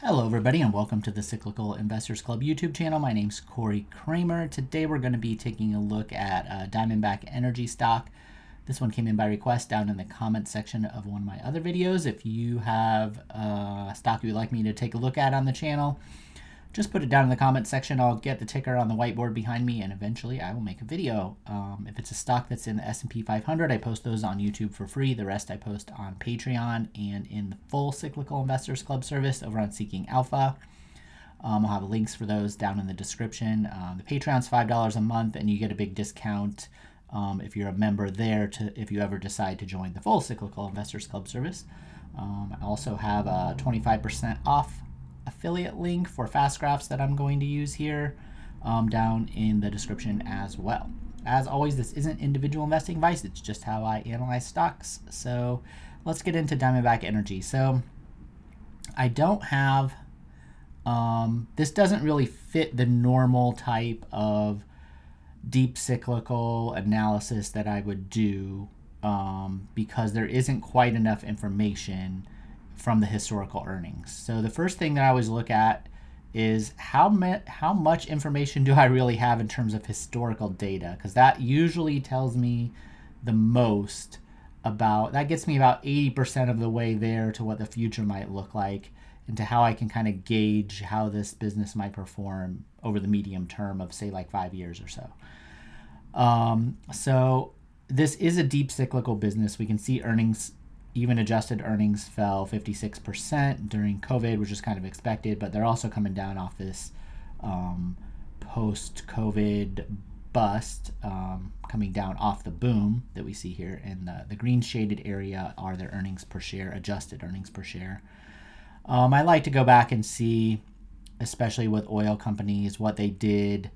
Hello, everybody, and welcome to the Cyclical Investors Club YouTube channel. My name's Corey Kramer. Today, we're going to be taking a look at uh, Diamondback Energy stock. This one came in by request down in the comment section of one of my other videos. If you have uh, a stock you'd like me to take a look at on the channel, just put it down in the comment section. I'll get the ticker on the whiteboard behind me, and eventually I will make a video. Um, if it's a stock that's in the S&P 500, I post those on YouTube for free. The rest I post on Patreon and in the full Cyclical Investors Club service over on Seeking Alpha. Um, I'll have links for those down in the description. Um, the Patreon's $5 a month, and you get a big discount um, if you're a member there to if you ever decide to join the full Cyclical Investors Club service. Um, I also have a 25% off affiliate link for FAST Graphs that I'm going to use here um, down in the description as well. As always, this isn't individual investing advice, it's just how I analyze stocks. So let's get into Diamondback Energy. So I don't have, um, this doesn't really fit the normal type of deep cyclical analysis that I would do um, because there isn't quite enough information from the historical earnings. So the first thing that I always look at is how ma- how much information do I really have in terms of historical data because that usually tells me the most about that gets me about 80% of the way there to what the future might look like and to how I can kind of gauge how this business might perform over the medium term of say like 5 years or so. Um, so this is a deep cyclical business. We can see earnings even adjusted earnings fell 56% during COVID, which is kind of expected, but they're also coming down off this um, post COVID bust, um, coming down off the boom that we see here. And the, the green shaded area are their earnings per share, adjusted earnings per share. Um, I like to go back and see, especially with oil companies, what they did.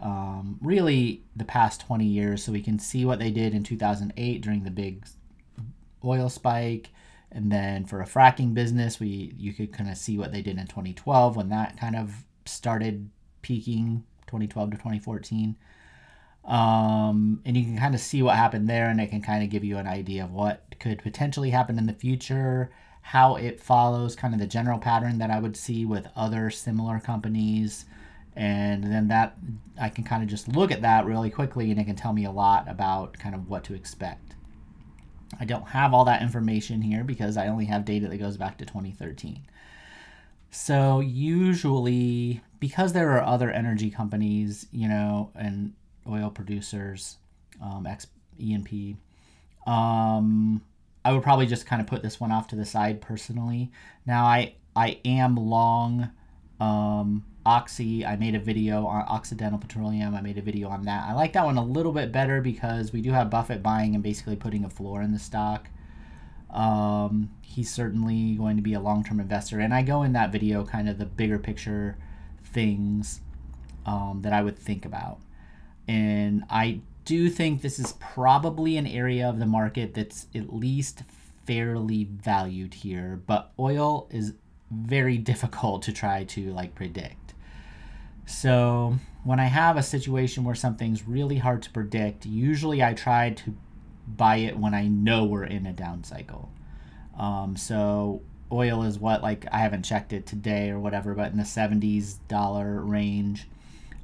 Um, really, the past 20 years, so we can see what they did in 2008 during the big oil spike. And then for a fracking business, we you could kind of see what they did in 2012 when that kind of started peaking 2012 to 2014. Um, and you can kind of see what happened there, and it can kind of give you an idea of what could potentially happen in the future, how it follows kind of the general pattern that I would see with other similar companies. And then that I can kind of just look at that really quickly, and it can tell me a lot about kind of what to expect. I don't have all that information here because I only have data that goes back to 2013. So usually, because there are other energy companies, you know, and oil producers, um, E&P, um, I would probably just kind of put this one off to the side personally. Now, I I am long um, Oxy, I made a video on Occidental Petroleum. I made a video on that. I like that one a little bit better because we do have Buffett buying and basically putting a floor in the stock. Um, he's certainly going to be a long-term investor. And I go in that video kind of the bigger picture things um, that I would think about. And I do think this is probably an area of the market that's at least fairly valued here. But oil is very difficult to try to like predict. So when I have a situation where something's really hard to predict, usually I try to buy it when I know we're in a down cycle. Um, so oil is what like I haven't checked it today or whatever, but in the 70s dollar range.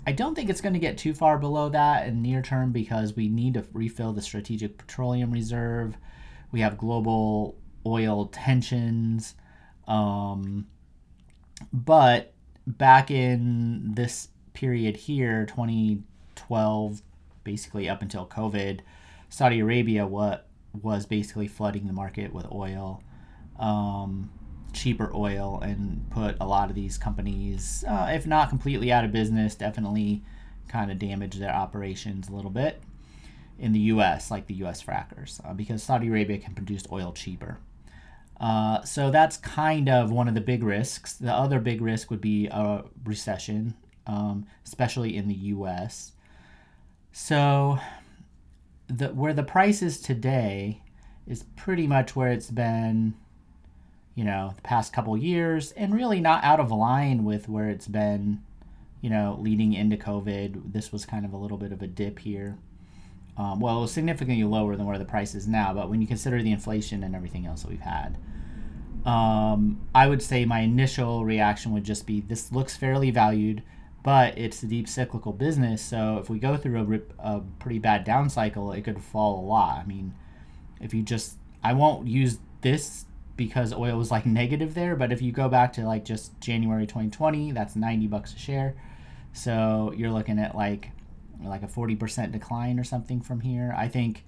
I don't think it's going to get too far below that in near term because we need to refill the strategic petroleum reserve. We have global oil tensions. Um, but back in this period here, 2012, basically up until COVID, Saudi Arabia what was basically flooding the market with oil, um, cheaper oil, and put a lot of these companies, uh, if not completely out of business, definitely kind of damaged their operations a little bit in the U.S., like the U.S. frackers, uh, because Saudi Arabia can produce oil cheaper. Uh, so that's kind of one of the big risks. The other big risk would be a recession, um, especially in the U.S. So the where the price is today is pretty much where it's been, you know, the past couple years, and really not out of line with where it's been, you know, leading into COVID. This was kind of a little bit of a dip here. Um, well, it was significantly lower than where the price is now, but when you consider the inflation and everything else that we've had. um, I would say my initial reaction would just be this looks fairly valued, but it's a deep cyclical business. So if we go through a, rip, a pretty bad down cycle, it could fall a lot. I mean, if you just, I won't use this because oil was like negative there, but if you go back to like just January 2020, that's 90 bucks a share. So you're looking at like like a 40% decline or something from here. I think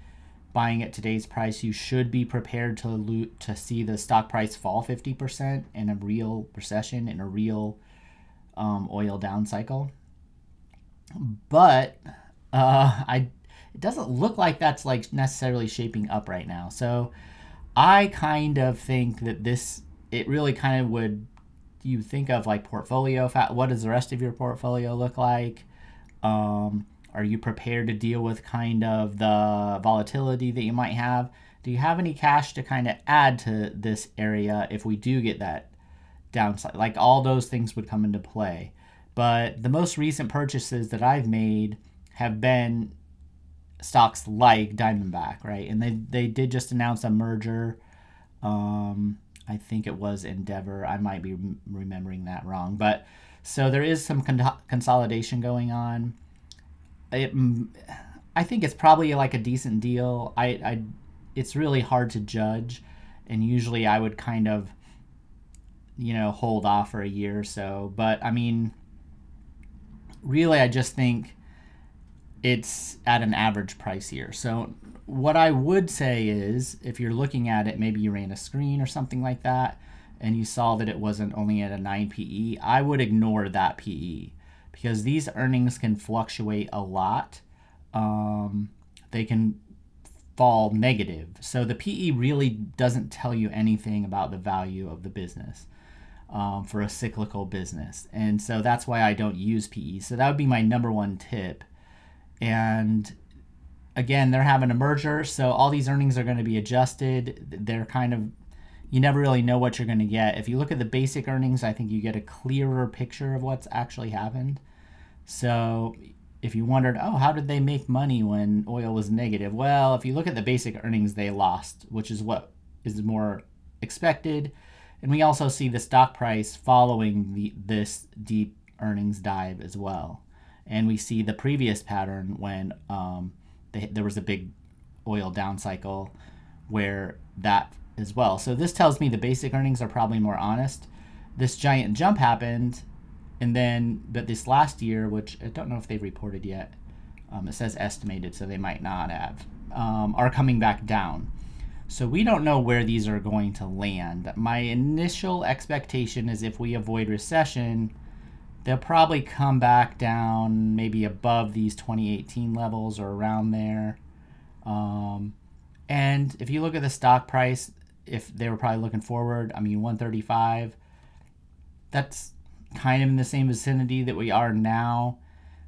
buying at today's price, you should be prepared to loot to see the stock price fall 50% in a real recession, in a real um, oil down cycle. But uh, I it doesn't look like that's like necessarily shaping up right now. So I kind of think that this it really kind of would you think of like portfolio what does the rest of your portfolio look like um, are you prepared to deal with kind of the volatility that you might have? Do you have any cash to kind of add to this area if we do get that downside? Like all those things would come into play. But the most recent purchases that I've made have been stocks like Diamondback, right? And they, they did just announce a merger. Um, I think it was Endeavor. I might be remembering that wrong. But so there is some con- consolidation going on it, mm, I think it's probably like a decent deal. I, I, it's really hard to judge, and usually I would kind of, you know, hold off for a year or so. But I mean, really, I just think it's at an average price here. So what I would say is, if you're looking at it, maybe you ran a screen or something like that, and you saw that it wasn't only at a 9 PE, I would ignore that PE because these earnings can fluctuate a lot. Um, they can fall negative. So the PE really doesn't tell you anything about the value of the business um, for a cyclical business. And so that's why I don't use PE. So that would be my number one tip. And again, they're having a merger. So all these earnings are going to be adjusted. They're kind of, you never really know what you're going to get. If you look at the basic earnings, I think you get a clearer picture of what's actually happened. So if you wondered, oh, how did they make money when oil was negative? Well, if you look at the basic earnings, they lost, which is what is more expected. And we also see the stock price following the, this deep earnings dive as well. And we see the previous pattern when um, they, there was a big oil down cycle where that as well. So this tells me the basic earnings are probably more honest. This giant jump happened and then, but this last year, which I don't know if they've reported yet, um, it says estimated, so they might not have, um, are coming back down. So we don't know where these are going to land. My initial expectation is if we avoid recession, they'll probably come back down maybe above these 2018 levels or around there. Um, and if you look at the stock price, if they were probably looking forward, I mean, 135, that's kind of in the same vicinity that we are now.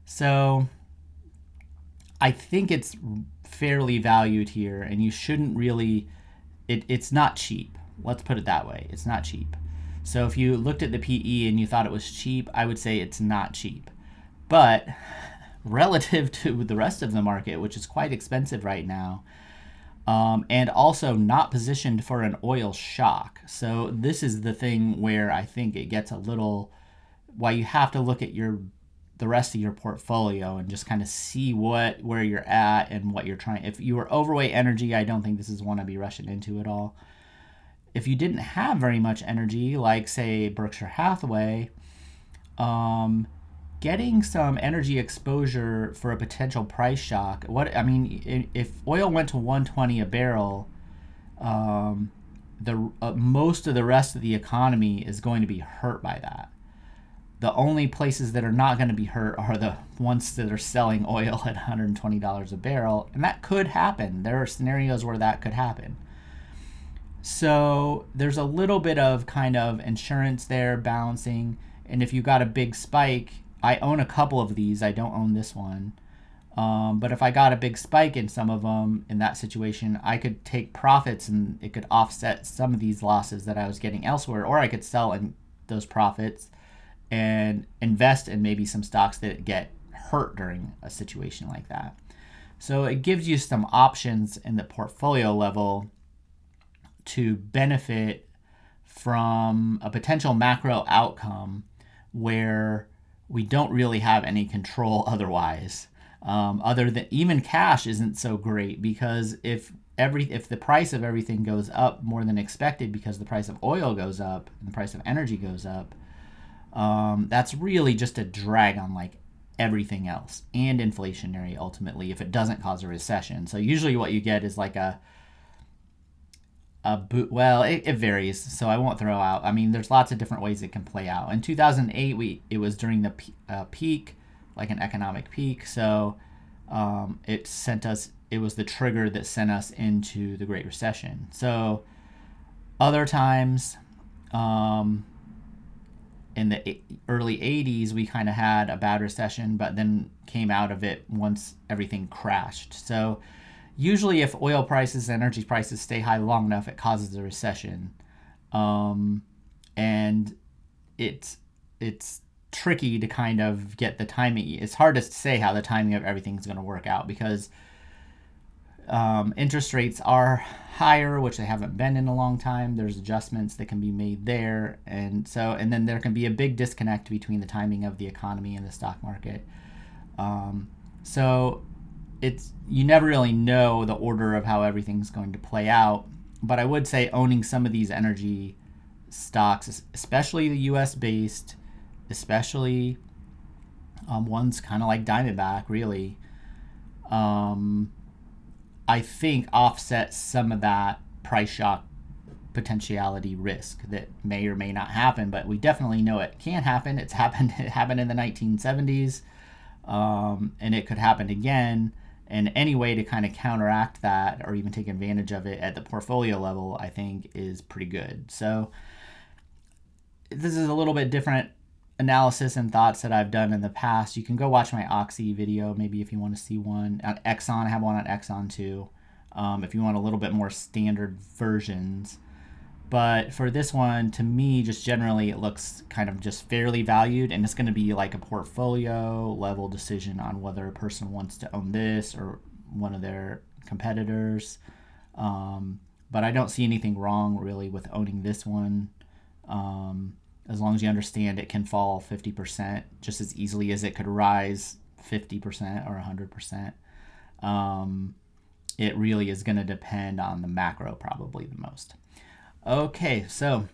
So I think it's fairly valued here, and you shouldn't really. It, it's not cheap. Let's put it that way. It's not cheap. So if you looked at the PE and you thought it was cheap, I would say it's not cheap. But relative to the rest of the market, which is quite expensive right now, um, and also not positioned for an oil shock. So this is the thing where I think it gets a little why you have to look at your the rest of your portfolio and just kind of see what where you're at and what you're trying. If you are overweight energy, I don't think this is one to be rushing into at all. If you didn't have very much energy, like say Berkshire Hathaway, um, getting some energy exposure for a potential price shock. What I mean, if oil went to 120 a barrel, um, the uh, most of the rest of the economy is going to be hurt by that the only places that are not going to be hurt are the ones that are selling oil at $120 a barrel. And that could happen. There are scenarios where that could happen. So there's a little bit of kind of insurance there balancing. And if you got a big spike, I own a couple of these. I don't own this one. Um, but if I got a big spike in some of them in that situation, I could take profits and it could offset some of these losses that I was getting elsewhere, or I could sell in those profits and invest in maybe some stocks that get hurt during a situation like that. So it gives you some options in the portfolio level to benefit from a potential macro outcome where we don't really have any control otherwise. Um, other than even cash isn't so great because if every if the price of everything goes up more than expected because the price of oil goes up and the price of energy goes up, um, that's really just a drag on like everything else and inflationary ultimately if it doesn't cause a recession. So usually what you get is like a a boot well it, it varies so i won't throw out i mean there's lots of different ways it can play out. In 2008 we it was during the uh, peak like an economic peak so um, it sent us it was the trigger that sent us into the great recession. So other times um, in the early 80s we kind of had a bad recession but then came out of it once everything crashed. So usually if oil prices and energy prices stay high long enough it causes a recession. Um, and it's it's tricky to kind of get the timing. It's hard to say how the timing of everything is going to work out because um, interest rates are higher which they haven't been in a long time. There's adjustments that can be made there. And so and then there can be a big disconnect between the timing of the economy and the stock market. Um, so it's you never really know the order of how everything's going to play out. But I would say owning some of these energy stocks, especially the U.S. based, especially um, ones kind of like Diamondback, really, um, I think offsets some of that price shock potentiality risk that may or may not happen. But we definitely know it can happen. It's happened. It happened in the 1970s, um, and it could happen again and any way to kind of counteract that or even take advantage of it at the portfolio level i think is pretty good. So this is a little bit different analysis and thoughts that i've done in the past. You can go watch my oxy video maybe if you want to see one. On exxon i have one on exxon too um, if you want a little bit more standard versions but for this one, to me, just generally, it looks kind of just fairly valued, and it's going to be like a portfolio level decision on whether a person wants to own this or one of their competitors. Um, but I don't see anything wrong really with owning this one. Um, as long as you understand it can fall 50% just as easily as it could rise 50% or 100%. Um, it really is going to depend on the macro, probably the most. Okay, so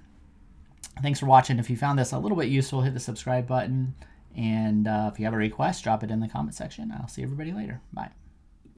thanks for watching. If you found this a little bit useful, hit the subscribe button. And uh, if you have a request, drop it in the comment section. I'll see everybody later. Bye.